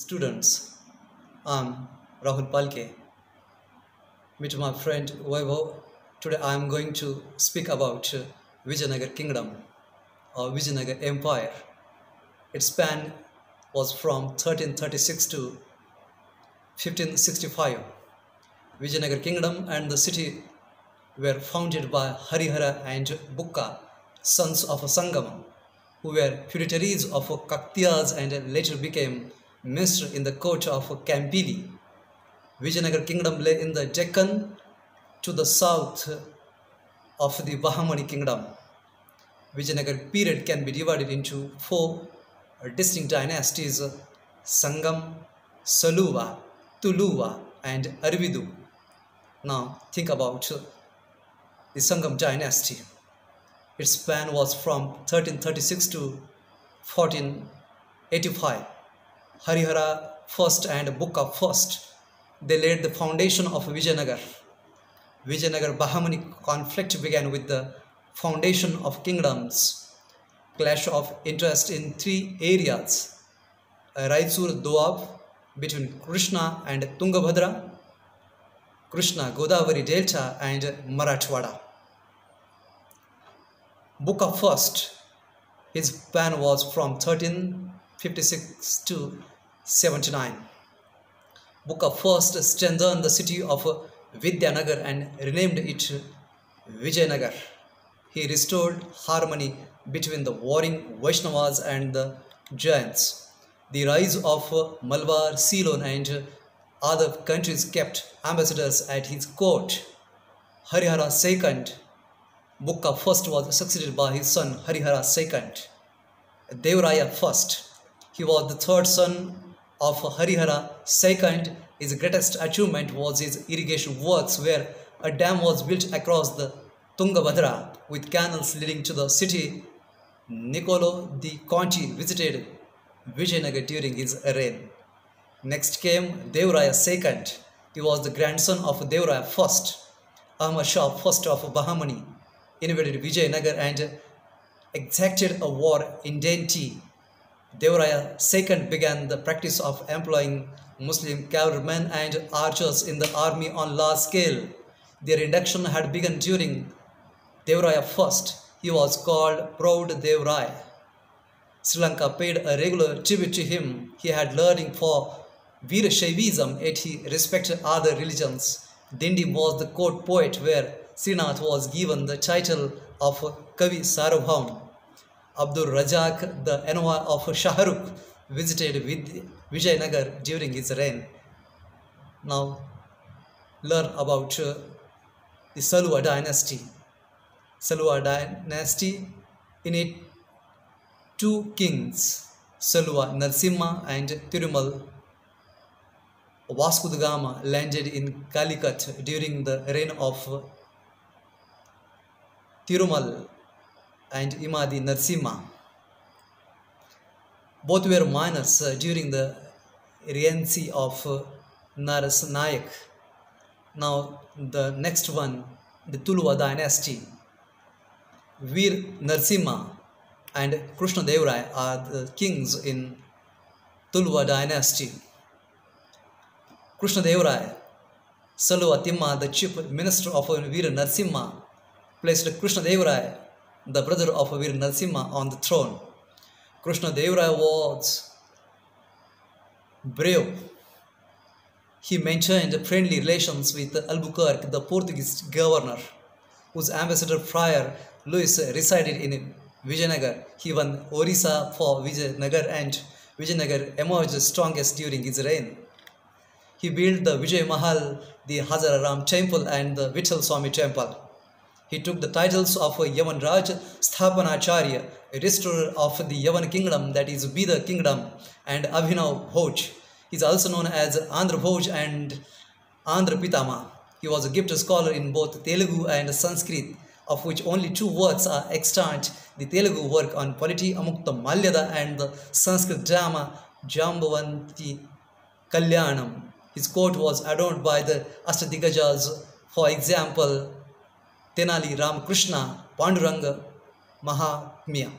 Students, I'm Rahul Palke. Meet my friend Vaibhav. Today I am going to speak about Vijayanagar Kingdom or Vijayanagar Empire. Its span was from 1336 to 1565. Vijayanagar Kingdom and the city were founded by Harihara and Bukka, sons of Sangama, who were feudatories of Kaktiyas and later became minister in the court of Kampili. Vijayanagar Kingdom lay in the Deccan to the south of the Bahamani Kingdom. Vijayanagar period can be divided into four distinct dynasties Sangam, Saluva, Tuluva, and Arvidu. Now think about the Sangam dynasty. Its span was from 1336 to 1485. Harihara first and Bukka first. They laid the foundation of Vijayanagar. Vijayanagar Bahamani conflict began with the foundation of kingdoms. Clash of interest in three areas. Raichur Doab between Krishna and Tungabhadra, Krishna Godavari Delta and Marathwada. Bukka first, his ban was from 1356 to 79. Bukka first strengthened the city of Vidyanagar and renamed it Vijayanagar. He restored harmony between the warring Vaishnavas and the Jains. The rise of Malabar, Ceylon, and other countries kept ambassadors at his court. Harihara II, Bukka first was succeeded by his son Harihara II. Devraya first. He was the third son of Harihara II. His greatest achievement was his irrigation works, where a dam was built across the Tungabhadra with canals leading to the city. Niccolo di Conti visited Vijayanagar during his reign. Next came Devraya II. He was the grandson of Devraya I. Ahmad Shah I of Bahamani invaded Vijayanagar and exacted a war indemnity. Devraya II began the practice of employing Muslim cavalrymen and archers in the army on large scale. Their induction had begun during Devraya I. He was called Proud Devrai. Sri Lanka paid a regular tribute to him. He had learning for Veerashaivism, yet he respected other religions. Dindi was the court poet where Srinath was given the title of Kavi Sarvabhaum. Abdul Razak, the envoy of Shahrukh, visited Vijayanagar during his reign. Now, learn about uh, the Salwa dynasty. Salwa dynasty, in it, two kings, Salwa Narsimha and Tirumal Vasco da Gama landed in Calicut during the reign of Tirumal and Imadi Narsimha. Both were minors uh, during the regency of uh, Naras Nayak. Now, the next one, the Tuluva dynasty. Veer Narsimha and Krishna Devrai are the kings in Tuluva dynasty. Krishna Devrai, Salwa Timma, the chief minister of Veer Narsimha, placed Krishna Devrai, the brother of Veer Narsimha, on the throne. Krishna Devrai was brave. He maintained friendly relations with Albuquerque, the Portuguese governor, whose ambassador Friar Louis resided in Vijayanagar. He won Orissa for Vijayanagar and Vijayanagar emerged strongest during his reign. He built the Vijay Mahal, the Hazara Ram temple and the Vittal Swami temple. He took the titles of Yavan Raj Sthapanacharya, a restorer of the Yavan kingdom, that is Bida kingdom, and Abhinav Bhoj. He is also known as Andhra Bhoj and Andhra Pitama. He was a gifted scholar in both Telugu and Sanskrit, of which only two works are extant the Telugu work on polity Amukta Malyada and the Sanskrit drama Jambavanti Kalyanam. His court was adorned by the Astadigajas, for example, Tenali Ramakrishna Panduranga Mahatmya.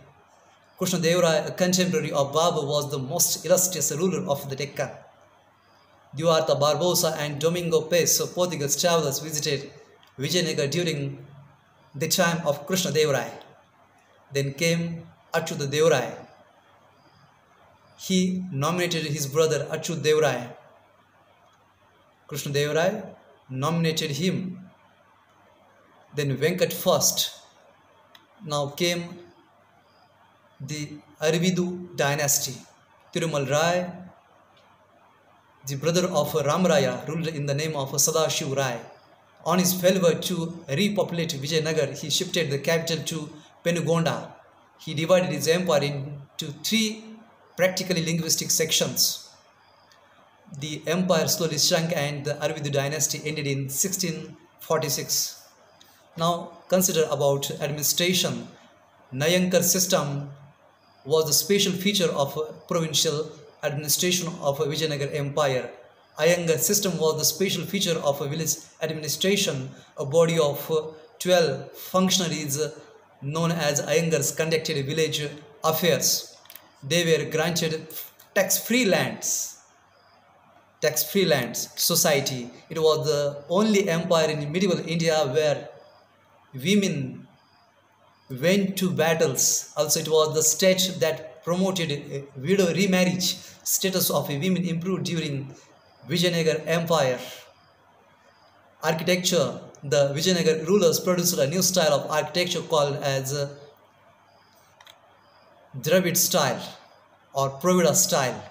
Krishnadevaraya, a contemporary of Babur, was the most illustrious ruler of the Deccan. Duarta Barbosa and Domingo Pes, Portuguese travelers, visited Vijayanagar during the time of Krishnadevaraya. Then came Achyuta Devaraya. He nominated his brother Achyut Devaraya. Krishnadevaraya nominated him. Then Venkat first. Now came the Aravidu dynasty. Tirumal Rai, the brother of Ramraya, ruled in the name of Sadashiv Rai. On his failure to repopulate Vijayanagar, he shifted the capital to Penugonda. He divided his empire into three practically linguistic sections. The empire slowly shrunk and the Aravidu dynasty ended in 1646. Now consider about administration. Nayankar system was the special feature of provincial administration of Vijayanagar Empire. Ayagar system was the special feature of a village administration. A body of 12 functionaries known as Ayagars conducted village affairs. They were granted tax-free lands. Tax-free lands society. It was the only empire in medieval India where women went to battles. Also, it was the state that promoted uh, widow remarriage. Status of women improved during Vijayanagar Empire. Architecture. The Vijayanagar rulers produced a new style of architecture called as uh, Dravid style or Pravida style.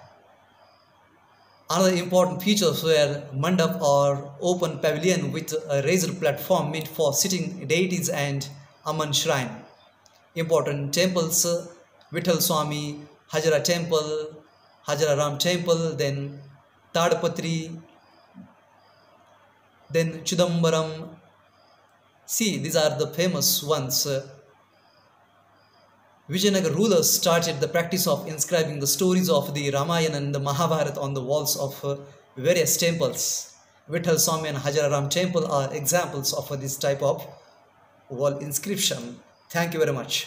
Another important features were mandap or open pavilion with a raised platform meant for sitting deities and Amman shrine. Important temples, Vittal Swami, Hajara temple, Hajara Ram temple, then Tadpatri, then Chidambaram. See, these are the famous ones. Vijayanagar rulers started the practice of inscribing the stories of the Ramayana and the Mahabharata on the walls of uh, various temples. Vittal Swami and Hajararam temple are examples of this type of wall inscription. Thank you very much.